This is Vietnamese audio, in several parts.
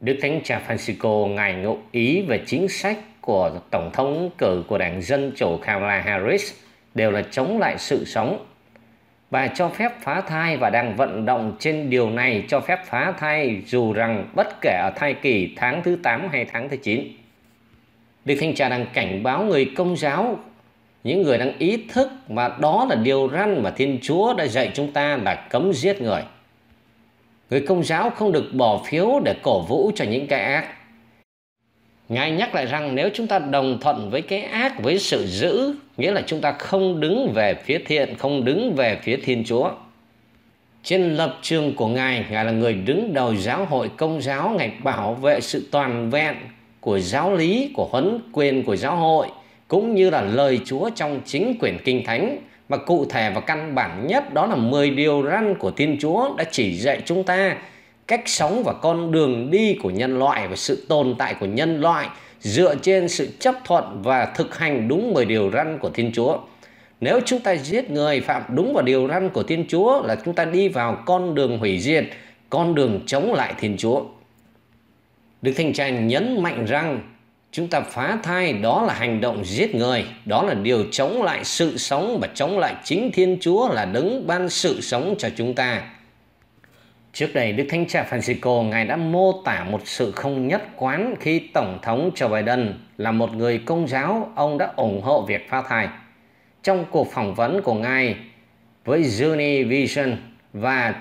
Đức Thánh Cha Francisco ngài ngụ ý về chính sách của Tổng thống cử của đảng Dân Chủ Kamala Harris đều là chống lại sự sống. Bà cho phép phá thai và đang vận động trên điều này cho phép phá thai dù rằng bất kể ở thai kỳ tháng thứ 8 hay tháng thứ 9. Đức Thánh Cha đang cảnh báo người công giáo, những người đang ý thức mà đó là điều răn mà Thiên Chúa đã dạy chúng ta là cấm giết người. Người công giáo không được bỏ phiếu để cổ vũ cho những cái ác. Ngài nhắc lại rằng nếu chúng ta đồng thuận với cái ác, với sự dữ, nghĩa là chúng ta không đứng về phía thiện, không đứng về phía Thiên Chúa. Trên lập trường của Ngài, Ngài là người đứng đầu giáo hội công giáo, Ngài bảo vệ sự toàn vẹn của giáo lý, của huấn quyền của giáo hội, cũng như là lời Chúa trong chính quyển Kinh Thánh mà cụ thể và căn bản nhất đó là 10 điều răn của Thiên Chúa đã chỉ dạy chúng ta cách sống và con đường đi của nhân loại và sự tồn tại của nhân loại dựa trên sự chấp thuận và thực hành đúng 10 điều răn của Thiên Chúa. Nếu chúng ta giết người phạm đúng vào điều răn của Thiên Chúa là chúng ta đi vào con đường hủy diệt, con đường chống lại Thiên Chúa. Đức Thánh Cha nhấn mạnh rằng chúng ta phá thai đó là hành động giết người. Đó là điều chống lại sự sống và chống lại chính thiên chúa là đấng ban sự sống cho chúng ta. Trước đây, Đức Thánh Cha Francisco Ngài đã mô tả một sự không nhất quán khi Tổng thống Joe Biden là một người công giáo, ông đã ủng hộ việc phá thai. Trong cuộc phỏng vấn của Ngài với Univision và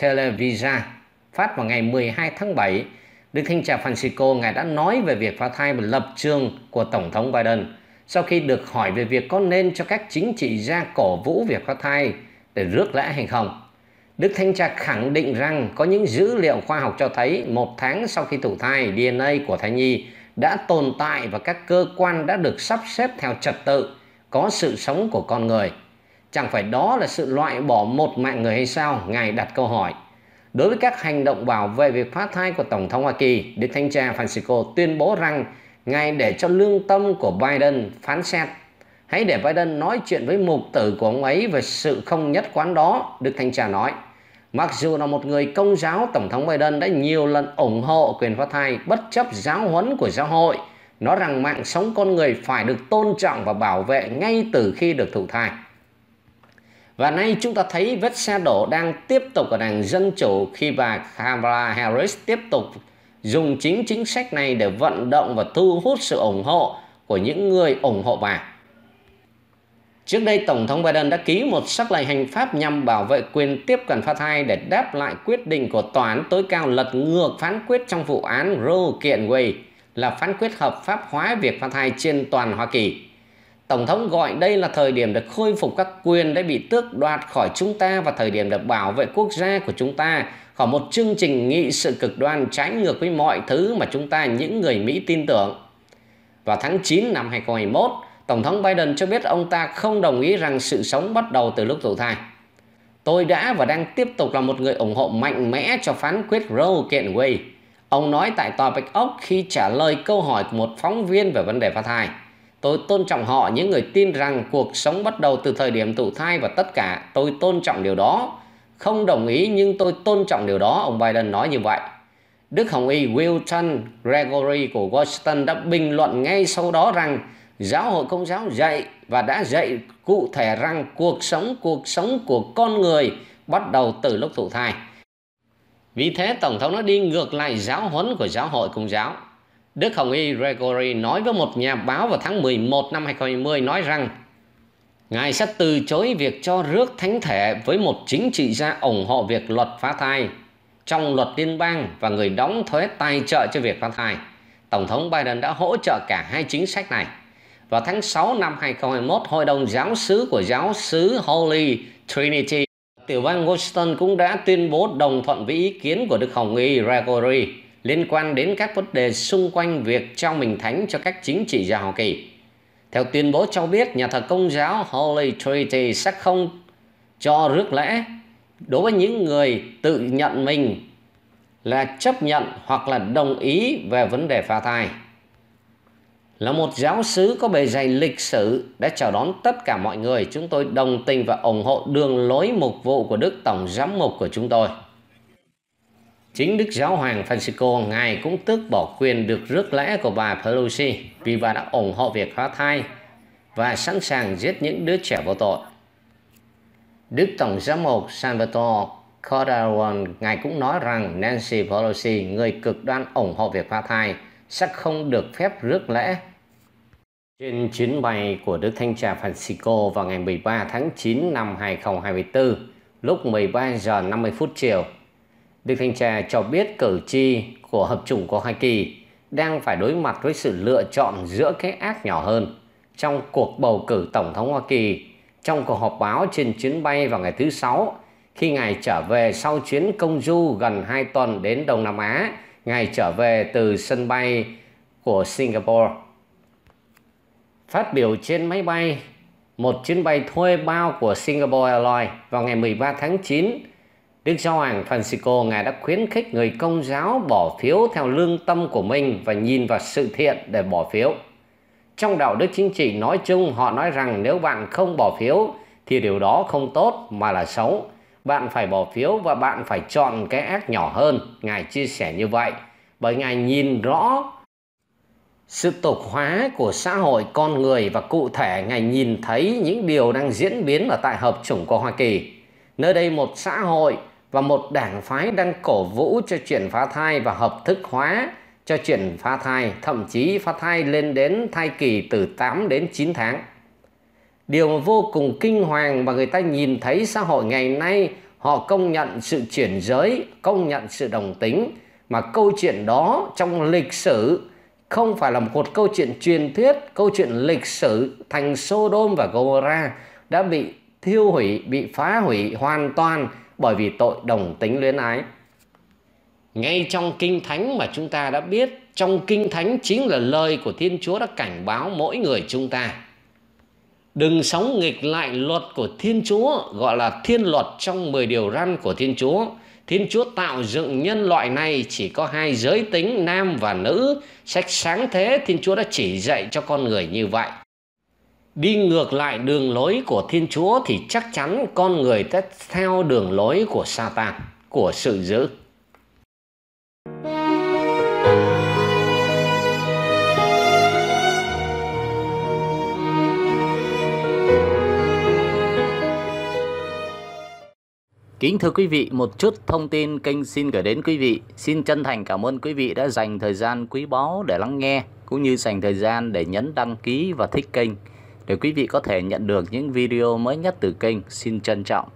Televisa phát vào ngày 12 tháng 7 Đức Thánh Cha Francisco Ngài đã nói về việc phá thai và lập trường của Tổng thống Biden sau khi được hỏi về việc có nên cho các chính trị gia cổ vũ việc phá thai để rước lẽ hay không. Đức Thánh Cha khẳng định rằng có những dữ liệu khoa học cho thấy một tháng sau khi thụ thai, DNA của thai nhi đã tồn tại và các cơ quan đã được sắp xếp theo trật tự, có sự sống của con người. Chẳng phải đó là sự loại bỏ một mạng người hay sao? Ngài đặt câu hỏi. Đối với các hành động bảo vệ việc phá thai của Tổng thống Hoa Kỳ, Đức thanh tra Francisco tuyên bố rằng Ngài để cho lương tâm của Biden phán xét. Hãy để Biden nói chuyện với mục tử của ông ấy về sự không nhất quán đó, Đức thanh tra nói. Mặc dù là một người công giáo, Tổng thống Biden đã nhiều lần ủng hộ quyền phá thai bất chấp giáo huấn của giáo hội, nói rằng mạng sống con người phải được tôn trọng và bảo vệ ngay từ khi được thụ thai. Và nay chúng ta thấy vết xe đổ đang tiếp tục ở đảng Dân Chủ khi bà Kamala Harris tiếp tục dùng chính chính sách này để vận động và thu hút sự ủng hộ của những người ủng hộ bà. Trước đây, Tổng thống Biden đã ký một sắc lệnh hành pháp nhằm bảo vệ quyền tiếp cận phá thai để đáp lại quyết định của Tòa án tối cao lật ngược phán quyết trong vụ án Roe kiện Wade là phán quyết hợp pháp hóa việc phá thai trên toàn Hoa Kỳ. Tổng thống gọi đây là thời điểm để khôi phục các quyền đã bị tước đoạt khỏi chúng ta và thời điểm để bảo vệ quốc gia của chúng ta khỏi một chương trình nghị sự cực đoan trái ngược với mọi thứ mà chúng ta những người Mỹ tin tưởng. Vào tháng 9 năm 2021, Tổng thống Biden cho biết ông ta không đồng ý rằng sự sống bắt đầu từ lúc thụ thai. Tôi đã và đang tiếp tục là một người ủng hộ mạnh mẽ cho phán quyết Roe kiện Wade. Ông nói tại tòa Bạch Ốc khi trả lời câu hỏi của một phóng viên về vấn đề phá thai. Tôi tôn trọng họ, những người tin rằng cuộc sống bắt đầu từ thời điểm thụ thai và tất cả. Tôi tôn trọng điều đó. Không đồng ý nhưng tôi tôn trọng điều đó, ông Biden nói như vậy. Đức Hồng Y Wilton Gregory của Washington đã bình luận ngay sau đó rằng giáo hội công giáo dạy và đã dạy cụ thể rằng cuộc sống cuộc sống của con người bắt đầu từ lúc thụ thai. Vì thế Tổng thống nó đi ngược lại giáo huấn của giáo hội công giáo. Đức Hồng Y Gregory nói với một nhà báo vào tháng 11 năm 2020 nói rằng Ngài sẽ từ chối việc cho rước thánh thể với một chính trị gia ủng hộ việc luật phá thai trong luật liên bang và người đóng thuế tài trợ cho việc phá thai. Tổng thống Biden đã hỗ trợ cả hai chính sách này. Vào tháng 6 năm 2021, Hội đồng giáo sứ của giáo sứ Holy Trinity Tiểu bang Washington cũng đã tuyên bố đồng thuận với ý kiến của Đức Hồng Y Gregory liên quan đến các vấn đề xung quanh việc trao mình thánh cho các chính trị gia Hoa Kỳ. Theo tuyên bố cho biết, nhà thờ công giáo Holy Trinity sẽ không cho rước lễ đối với những người tự nhận mình là chấp nhận hoặc là đồng ý về vấn đề phá thai. Là một giáo sứ có bề dày lịch sử đã chào đón tất cả mọi người, chúng tôi đồng tình và ủng hộ đường lối mục vụ của Đức Tổng Giám mục của chúng tôi. Chính Đức Giáo hoàng Francisco, Ngài cũng tước bỏ quyền được rước lễ của bà Pelosi vì bà đã ủng hộ việc phá thai và sẵn sàng giết những đứa trẻ vô tội. Đức Tổng giám mục Salvatore Cordaron, Ngài cũng nói rằng Nancy Pelosi, người cực đoan ủng hộ việc phá thai, sẽ không được phép rước lễ. Trên chuyến bay của Đức Thanh tra Francisco vào ngày 13 tháng 9 năm 2024, lúc 13 giờ 50 phút chiều, Đức Thanh tra cho biết cử tri của Hợp chủng của Hoa Kỳ đang phải đối mặt với sự lựa chọn giữa cái ác nhỏ hơn trong cuộc bầu cử Tổng thống Hoa Kỳ trong cuộc họp báo trên chuyến bay vào ngày thứ Sáu khi Ngài trở về sau chuyến công du gần 2 tuần đến Đông Nam Á, Ngài trở về từ sân bay của Singapore. Phát biểu trên máy bay, một chuyến bay thuê bao của Singapore Airlines vào ngày 13 tháng 9, Đức Giáo hoàng Francisco Ngài đã khuyến khích người công giáo bỏ phiếu theo lương tâm của mình và nhìn vào sự thiện để bỏ phiếu. Trong đạo đức chính trị nói chung, họ nói rằng nếu bạn không bỏ phiếu thì điều đó không tốt mà là xấu. Bạn phải bỏ phiếu và bạn phải chọn cái ác nhỏ hơn. Ngài chia sẻ như vậy bởi Ngài nhìn rõ sự tục hóa của xã hội con người và cụ thể Ngài nhìn thấy những điều đang diễn biến ở tại Hợp chủng của Hoa Kỳ. Nơi đây một xã hội và một đảng phái đang cổ vũ cho chuyện phá thai và hợp thức hóa cho chuyện phá thai, thậm chí phá thai lên đến thai kỳ từ 8 đến 9 tháng. Điều mà vô cùng kinh hoàng mà người ta nhìn thấy xã hội ngày nay họ công nhận sự chuyển giới, công nhận sự đồng tính mà câu chuyện đó trong lịch sử không phải là một câu chuyện truyền thuyết, câu chuyện lịch sử thành Sodom và Gomorrah đã bị thiêu hủy, bị phá hủy hoàn toàn bởi vì tội đồng tính luyến ái. Ngay trong Kinh Thánh mà chúng ta đã biết, trong Kinh Thánh chính là lời của Thiên Chúa đã cảnh báo mỗi người chúng ta. Đừng sống nghịch lại luật của Thiên Chúa, gọi là thiên luật trong 10 điều răn của Thiên Chúa. Thiên Chúa tạo dựng nhân loại này chỉ có hai giới tính nam và nữ. Sách sáng thế Thiên Chúa đã chỉ dạy cho con người như vậy. Đi ngược lại đường lối của Thiên Chúa thì chắc chắn con người sẽ theo đường lối của Satan, của sự dữ. Kính thưa quý vị, một chút thông tin kênh xin gửi đến quý vị. Xin chân thành cảm ơn quý vị đã dành thời gian quý báu để lắng nghe, cũng như dành thời gian để nhấn đăng ký và thích kênh, để quý vị có thể nhận được những video mới nhất từ kênh. Xin trân trọng.